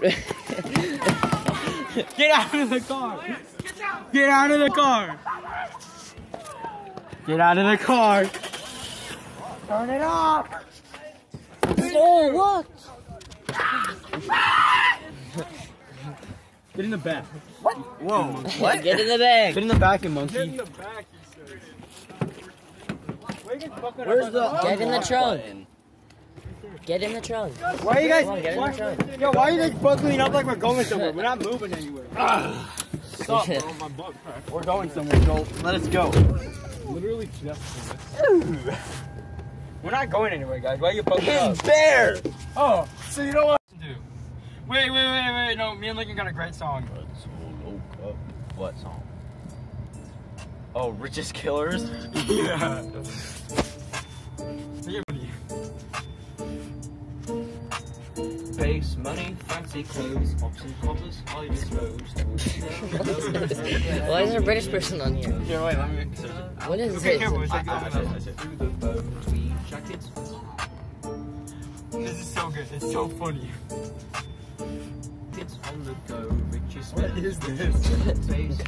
Get out of the car! Get out of the car! Get out of the car! Turn it off! Oh, what? Get in the back. What? Whoa. What? Get in the back. Get in the back, you monkey. Where's the? Get in the trunk. Get in the trunk. Why are you guys? Come on, get in the why, trunk. yo, why are you guys buckling up like we're going somewhere? We're not moving anywhere. Ah. Stop, bro. My butt hurts. We're going somewhere, Joel. Let us go. Literally just We're not going anywhere, guys. Why are you buckling up? there. Oh, so you know what to do? Wait, wait, wait, wait. No, me and Lincoln got a great song. What song? Oh, Richest Killers? Yeah. Base money, fancy clothes, hops and coppers, I disposed. Why is there a British person on here? Here, wait, let me. What is Okay, this? careful. It's I, like I, I, this. Through the bone, tweed jackets. This is so good. It's so funny. Kids on the go, richest What is this? Base